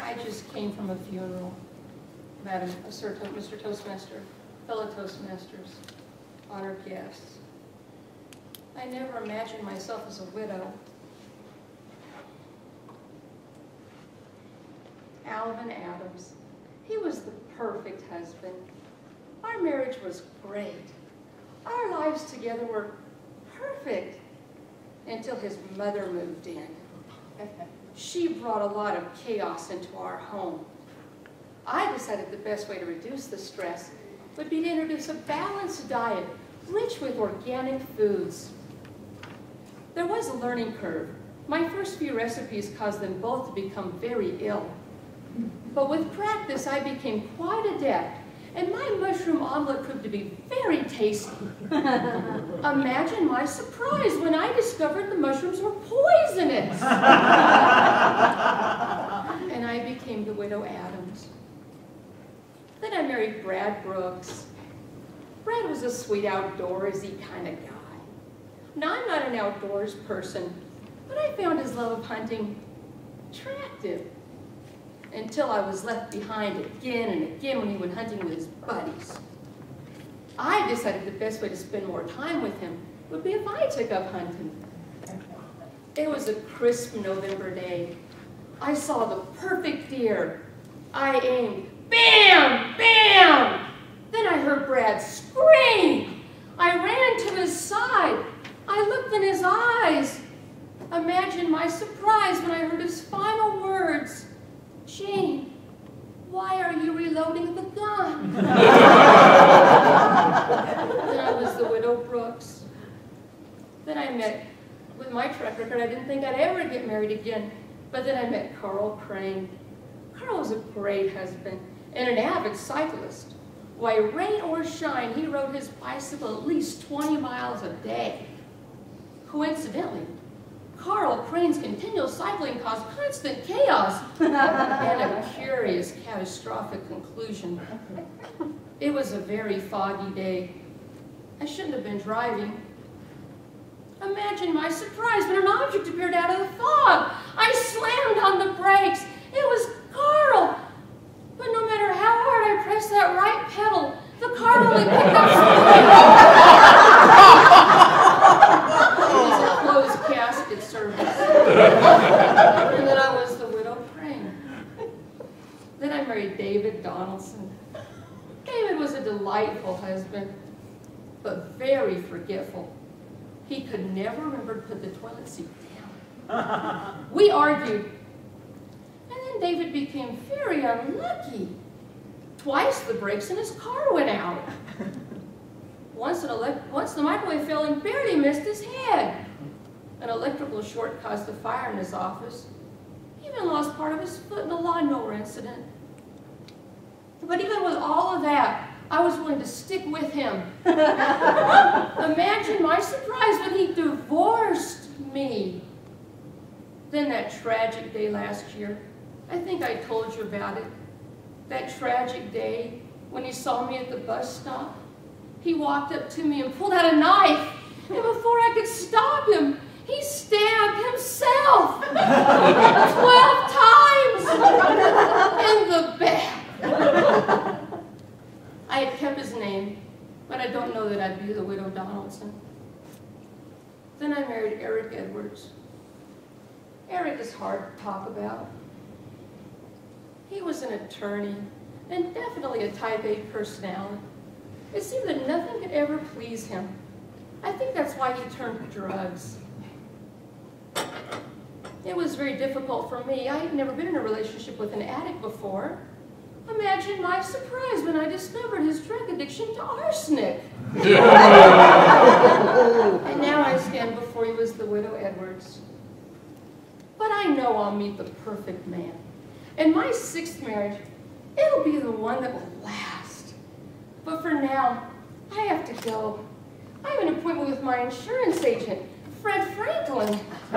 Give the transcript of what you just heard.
I just came from a funeral. Madam, uh, Sir, Mr. Toastmaster, fellow Toastmasters, honored guests. I never imagined myself as a widow. Alvin Adams, he was the perfect husband. Our marriage was great. Our lives together were perfect until his mother moved in. She brought a lot of chaos into our home. I decided the best way to reduce the stress would be to introduce a balanced diet rich with organic foods. There was a learning curve. My first few recipes caused them both to become very ill. But with practice, I became quite adept, and my omelet proved to be very tasty. Imagine my surprise when I discovered the mushrooms were poisonous. and I became the widow Adams. Then I married Brad Brooks. Brad was a sweet outdoorsy kind of guy. Now, I'm not an outdoors person, but I found his love of hunting attractive until I was left behind again and again when he went hunting with his buddies. I decided the best way to spend more time with him would be if I took up hunting. It was a crisp November day. I saw the perfect deer. I aimed, bam, bam! Then I heard Brad scream. I ran to his side. I looked in his eyes. Imagine my surprise when I heard his final words. Jane, why are you reloading the gun? then I was the widow Brooks. I met, with my track record, I didn't think I'd ever get married again. But then I met Carl Crane. Carl was a great husband and an avid cyclist. Why, rain or shine, he rode his bicycle at least 20 miles a day. Coincidentally, Carl Crane's continual cycling caused constant chaos and a curious catastrophic conclusion. It was a very foggy day. I shouldn't have been driving. Imagine my surprise when an object appeared out of the fog. I slammed on the brakes. It was Carl. But no matter how hard I pressed that right pedal, the car only picked up speed. it was a closed casket service. and then I was the widow Crane. Then I married David Donaldson. David was a delightful husband, but very forgetful. He could never remember to put the toilet seat down. We argued, and then David became very unlucky. Twice the brakes in his car went out. Once, once the microwave fell and barely missed his head. An electrical short caused a fire in his office. He even lost part of his foot in a lawnmower incident. But even with all of that, I was willing to stick with him. Imagine my surprise when he divorced me. Then that tragic day last year, I think I told you about it. That tragic day when he saw me at the bus stop. He walked up to me and pulled out a knife. And before I could stop him, he stabbed himself 12 times in the back. I had kept his name, but I don't know that I'd be the widow Donaldson. Then I married Eric Edwards. Eric is hard to talk about. He was an attorney and definitely a type A personality. It seemed that nothing could ever please him. I think that's why he turned to drugs. It was very difficult for me. I had never been in a relationship with an addict before. Imagine my surprise when I discovered his drug addiction to arsenic. and now I stand before you as the widow Edwards. But I know I'll meet the perfect man. And my sixth marriage, it'll be the one that will last. But for now, I have to go. I have an appointment with my insurance agent, Fred Franklin.